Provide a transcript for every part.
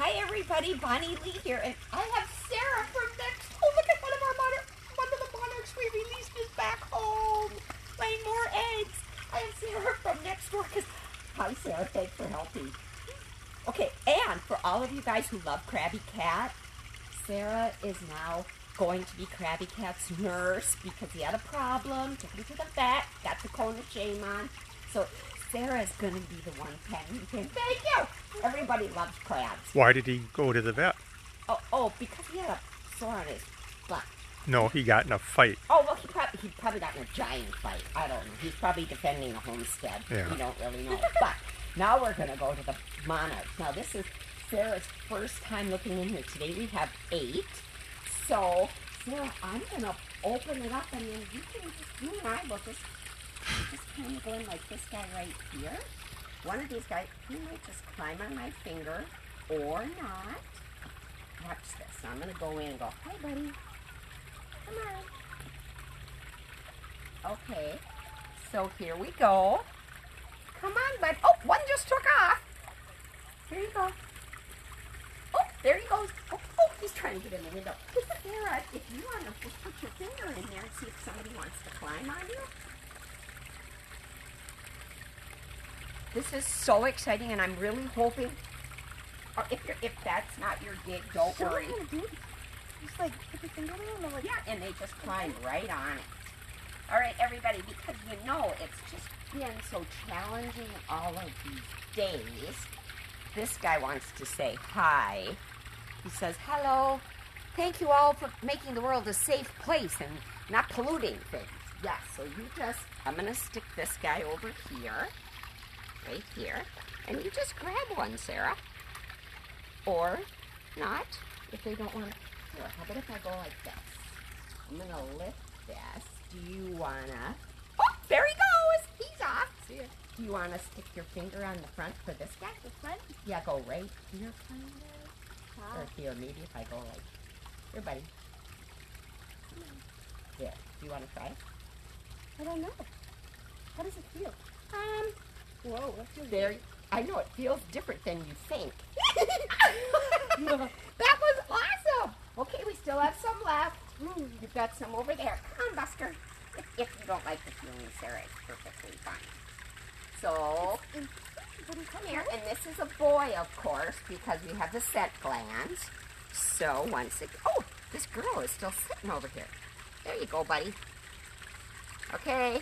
Hi everybody, Bonnie Lee here, and I have Sarah from next. Oh, look at one of our monarch, one of the monarchs we released is back home, laying more eggs. I have Sarah from next door. Cause hi Sarah, thanks for helping. Okay, and for all of you guys who love Krabby Cat, Sarah is now going to be Krabby Cat's nurse because he had a problem. Took him to the vet, got the cone of shame on. So Sarah is going to be the one petting him. Thank you. Everybody loves crabs. Why did he go to the vet? Oh, oh, because he had a sore on his butt. No, he got in a fight. Oh, well, he probably, he probably got in a giant fight. I don't know. He's probably defending a homestead. Yeah. We don't really know. but now we're going to go to the monarchs. Now, this is Sarah's first time looking in here. Today we have eight. So, Sarah, I'm going to open it up and then you can just, you and I will just, just kind of go in like this guy right here. One of these guys, he might just climb on my finger or not. Watch this. I'm going to go in and go, hi, buddy. Come on. Okay. So here we go. Come on, bud. Oh, one just took off. Here you go. Oh, there he goes. Oh, oh, he's trying to get in the window. Sarah, if you want to put your finger in there and see if somebody wants to climb on you. This is so exciting, and I'm really hoping. Or if you're, if that's not your gig, don't worry. Just like put your finger there and like Yeah, and they just climb right on it. All right, everybody, because you know it's just been so challenging all of these days. This guy wants to say hi. He says, hello. Thank you all for making the world a safe place and not polluting things. Yes, so you just, I'm going to stick this guy over here, right here, and you just grab one, Sarah. Or not, if they don't want to. Here, how about if I go like this? I'm going to lift this. Do you want to? Oh, there he goes. He's off. see ya. Do you want to stick your finger on the front for this guy? The front. Yeah, go right here, kind of. Or here, maybe if I go like, here, buddy. Hmm. There. Do you want to try? I don't know. How does it feel? Whoa, there. I know it feels different than you think. that was awesome. Okay, we still have some left. Mm. You've got some over there. Come on, Buster. If, if you don't like the feeling, Sarah, it's perfectly fine. So, come here. And this is a boy, of course, because we have the scent glands. So, once it... Oh, this girl is still sitting over here. There you go, buddy. Okay.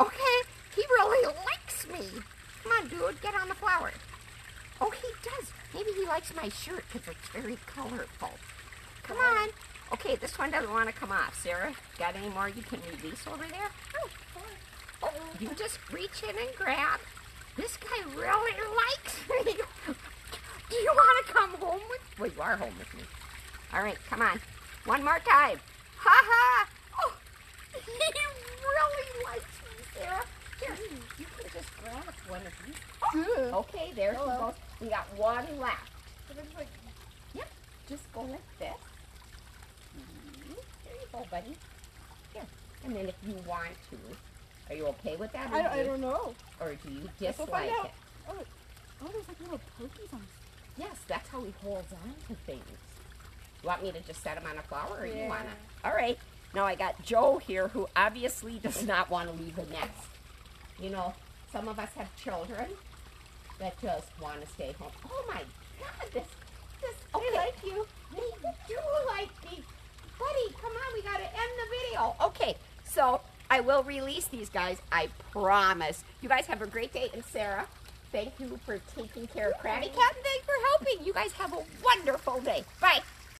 Okay, he really likes me. Come on, dude, get on the flower. Oh, he does. Maybe he likes my shirt because it's very colorful. Come oh. on. Okay, this one doesn't want to come off. Sarah, got any more you can release over there? Oh, oh, you just reach in and grab. This guy really likes me. Do you want to come home with Well, you are home with me. All right, come on. One more time. Ha ha. Oh, he really likes me, Sarah. Here, you can just grab one of these. Good. Okay, there Hello. goes. We got one left. Like Yep, just go like this. Mhm. There you go, buddy. Here. And then if you want to, are you okay with that? I don't, I you, don't know. or do you dislike it? Oh, oh, there's like little pokies on. Yes, that's how he holds on to things. You want me to just set him on a flower or you want to? All right. Now I got Joe here who obviously does not want to leave the nest. You know, some of us have children that just want to stay home. Oh my God, this, this, okay. They like you. They do like me. Buddy, come on, we got to end the video. Okay, so I will release these guys, I promise. You guys have a great day. And Sarah, thank you for taking care of Krabby Cat and thanks for helping. You guys have a wonderful day. Bye.